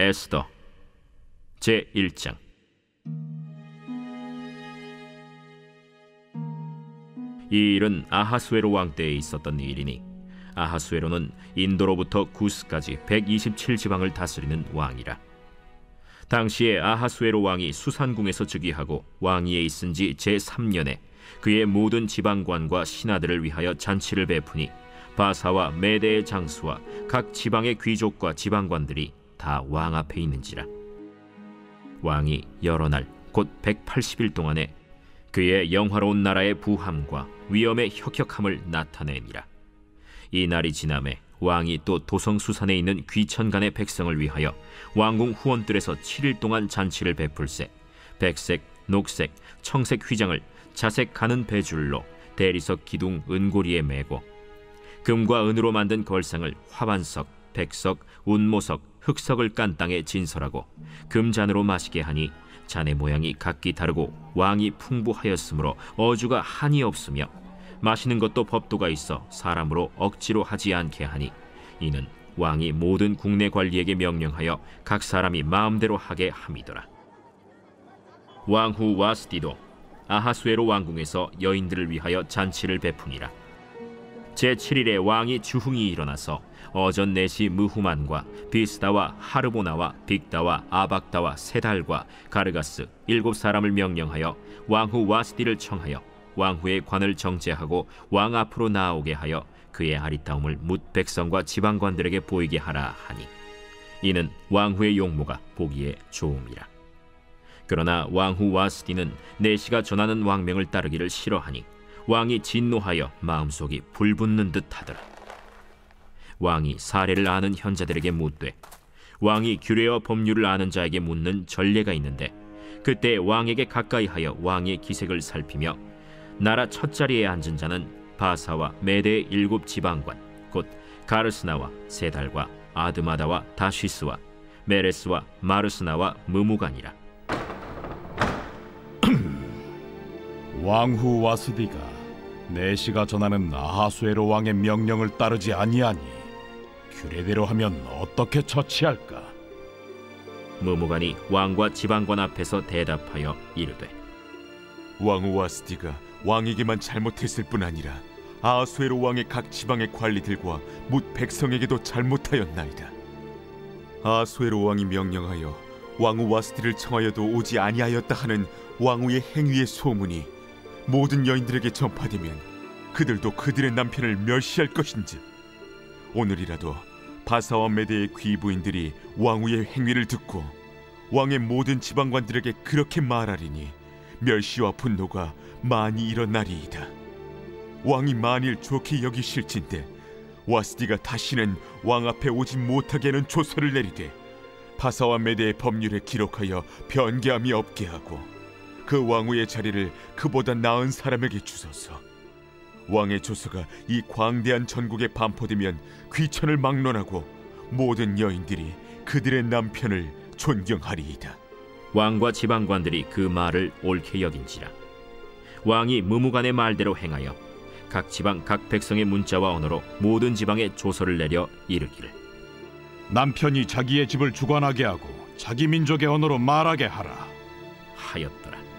에스더 제 1장. 이 일은 아하수에로 왕 때에 있었던 일이니 아하수에로는 인도로부터 구스까지 127지방을 다스리는 왕이라. 당시에 아하수에로 왕이 수산궁에서 즉위하고 왕위에 있은 지 제3년에 그의 모든 지방관과 신하들을 위하여 잔치를 베푸니 바사와 메대의 장수와 각 지방의 귀족과 지방관들이 다 왕 앞에 있는지라. 왕이 여러 날 곧 180일 동안에 그의 영화로운 나라의 부함과 위엄의 혁혁함을 나타내니라. 이 날이 지남에 왕이 또 도성 수산에 있는 귀천간의 백성을 위하여 왕궁 후원들에서 7일 동안 잔치를 베풀세 백색, 녹색, 청색 휘장을 자색 가는 배줄로 대리석 기둥 은고리에 매고 금과 은으로 만든 걸상을 화반석, 백석, 운모석, 흑석을 깐 땅에 진설하고 금잔으로 마시게 하니 잔의 모양이 각기 다르고 왕이 풍부하였으므로 어주가 한이 없으며 마시는 것도 법도가 있어 사람으로 억지로 하지 않게 하니 이는 왕이 모든 국내 관리에게 명령하여 각 사람이 마음대로 하게 함이더라. 왕후 와스디도 아하수에로 왕궁에서 여인들을 위하여 잔치를 베푸니라. 제 7일에 왕이 주흥이 일어나서 어전 내시 무후만과 비스다와 하르보나와 빅다와 아박다와 세달과 가르가스 일곱 사람을 명령하여 왕후 와스디를 청하여 왕후의 관을 정제하고 왕 앞으로 나오게 하여 그의 아리따움을 묻 백성과 지방관들에게 보이게 하라 하니 이는 왕후의 용모가 보기에 좋음이라. 그러나 왕후 와스디는 내시가 전하는 왕명을 따르기를 싫어하니 왕이 진노하여 마음속이 불붙는 듯하더라. 왕이 사례를 아는 현자들에게 묻되 왕이 규례와 법률을 아는 자에게 묻는 전례가 있는데 그때 왕에게 가까이하여 왕의 기색을 살피며 나라 첫 자리에 앉은 자는 바사와 메대의 일곱 지방관 곧 가르스나와 세달과 아드마다와 다시스와 메레스와 마르스나와 무무간이라. 왕후 와스디가 내시가 전하는 아하수에로 왕의 명령을 따르지 아니하니 규례대로 하면 어떻게 처치할까? 무무간이 왕과 지방관 앞에서 대답하여 이르되 왕후 와 스디가 왕에게만 잘못했을 뿐 아니라 아하수에로 왕의 각 지방의 관리들과 묻 백성에게도 잘못하였나이다. 아하수에로 왕이 명령하여 왕후 와스디를 청하여도 오지 아니하였다 하는 왕후의 행위의 소문이 모든 여인들에게 전파되면 그들도 그들의 남편을 멸시할 것인즉 오늘이라도 바사와 메대의 귀부인들이 왕후의 행위를 듣고 왕의 모든 지방관들에게 그렇게 말하리니 멸시와 분노가 많이 일어나리이다. 왕이 만일 좋게 여기실진데 와스디가 다시는 왕 앞에 오지 못하게 하는 조서를 내리되 바사와 메대의 법률에 기록하여 변개함이 없게 하고 그 왕후의 자리를 그보다 나은 사람에게 주소서. 왕의 조서가 이 광대한 전국에 반포되면 귀천을 막론하고 모든 여인들이 그들의 남편을 존경하리이다. 왕과 지방관들이 그 말을 옳게 여긴지라 왕이 무무간의 말대로 행하여 각 지방 각 백성의 문자와 언어로 모든 지방에 조서를 내려 이르기를 남편이 자기의 집을 주관하게 하고 자기 민족의 언어로 말하게 하라. 하였더라